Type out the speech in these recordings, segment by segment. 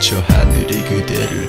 저 하늘이 그대를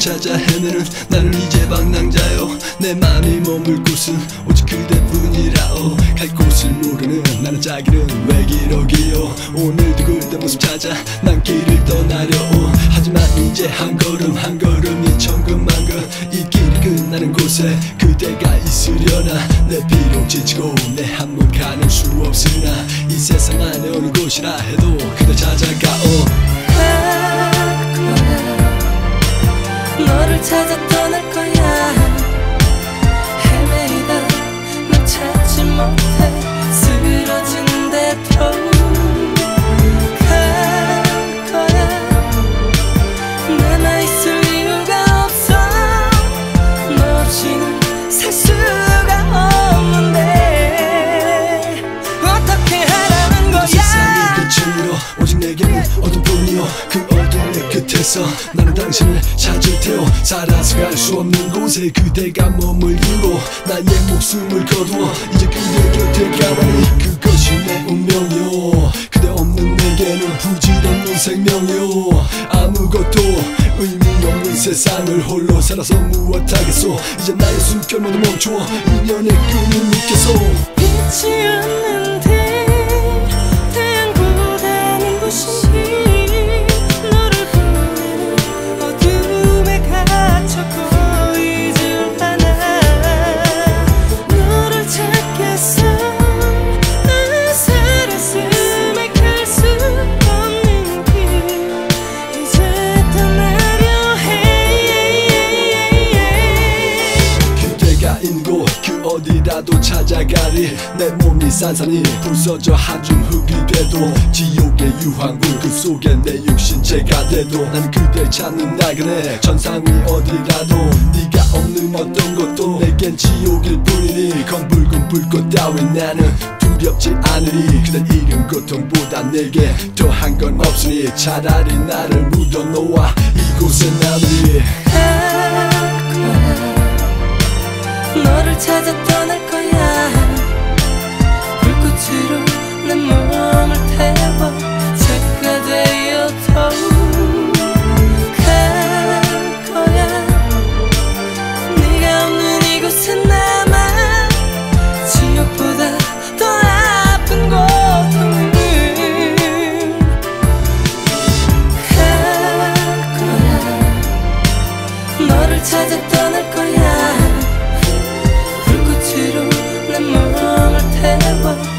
찾아 헤매는 나는 이제 방랑자요. 내 맘이 머물 곳은 오직 그대뿐이라오. 갈 곳을 모르는 나는 자기는 왜 기록이요? 오늘도 그대 모습 찾아 난 길을 떠나려오. 하지만 이제 한 걸음 한 걸음이 천근만근 이 길이 끝나는 곳에 그대가 있으려나? 내 비록 지치고 내 한몫 가는 수 없으나 이 세상 안에 어느 곳이라 해도 그대 찾아가 그 어둠의 끝에서 나는 당신을 찾을 테오. 살아서 갈 수 없는 곳에 그대가 머물 이유로 나의 목숨을 거두어 이제 그대 곁에 가라니 그것이 내 운명이요 그대 없는 내게는 부질없는 생명이요 아무것도 의미 없는 세상을 홀로 살아서 무엇하겠소. 이제 나의 숨결 모두 멈춰 인연의 끈을 묶겠소. 빛이 없는데 어디라도 찾아가리. 내 몸이 산산이 부서져 한줌 흙이 돼도 지옥의 유황불 그 속에 내 육신체가 돼도 난 그댈 찾는 나그네. 천상 위 어디라도 네가 없는 어떤 것도 내겐 지옥일 뿐이니. 검붉은 불꽃 따위 나는 두렵지 않으리 그대 잃은 고통보다 내게 더한 건 없으니. 차라리 나를 묻어놓아 이곳에 남으리 찾아 떠날 거야. 불꽃으로 내 마음을 태워.